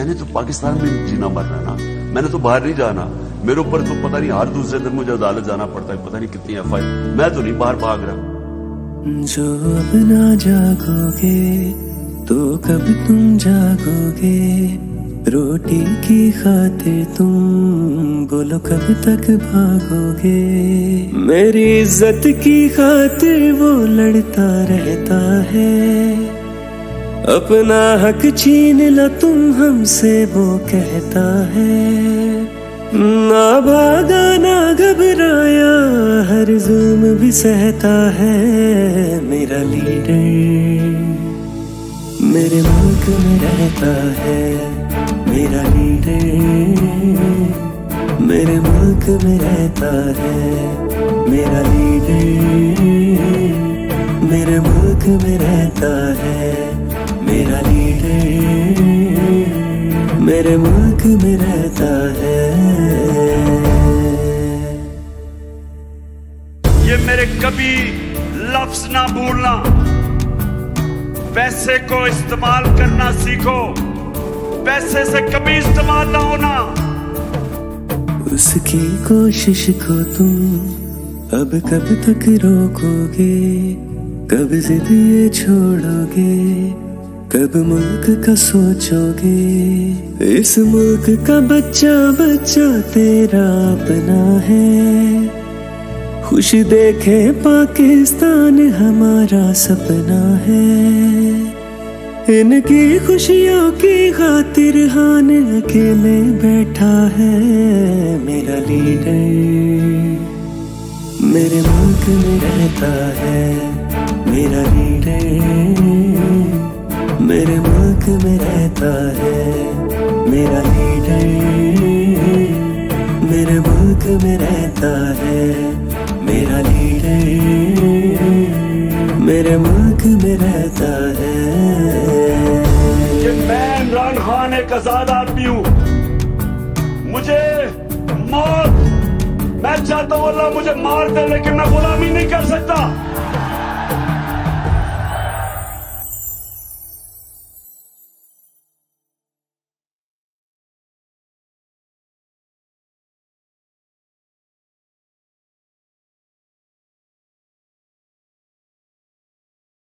मैंने तो पाकिस्तान में जीना मरना ना। मैंने तो बाहर नहीं जाना। मेरे ऊपर तो पता नहीं हर दूसरे दिन मुझे अदालत जाना पड़ता है, पता नहीं कितनी एफ़ आई मैं तो नहीं, बाहर भाग रहा। जो अब ना जागोगे तो कब तुम जागोगे? रोटी की खातिर तुम बोलो, कब तक भागोगे? मेरी इज़्ज़त की खातिर वो लड़ता रहता है। अपना हक छीन ला तुम हमसे, वो कहता है, ना भागा, ना घबराया, हर जुल्म भी सहता है, मेरा लीडर मेरे मुल्क में रहता है, मेरा लीडर मेरे मुल्क में रहता है, मेरा लीडर मेरे मुल्क में रहता है। मेरा मेरे मुल्क में रहता है। ये मेरे कभी लफ्ज ना भूलना। पैसे को इस्तेमाल करना सीखो। पैसे से कभी इस्तेमाल ना होना। उसकी कोशिश को तुम अब कब तक रोकोगे? कब जिद ये छोड़ोगे? कब मुल्क का सोचोगे? इस मुल्क का बच्चा बच्चा तेरा अपना है। खुश देखे पाकिस्तान हमारा सपना है। इनकी खुशियों की खातिर हान अकेले बैठा है मेरा लीडर। मेरे मुल्क में रहता है मेरा लीडर। मेरे में रहता है। मेरा लीडर मेरे मुल्क में रहता है। मेरा लीडर मेरे मुल्क में रहता है। मैं इमरान खान एक आज़ाद आदमी हूँ। मुझे मौत मैं चाहता हूँ अल्लाह मुझे मार दे, लेकिन मैं गुलामी नहीं कर सकता।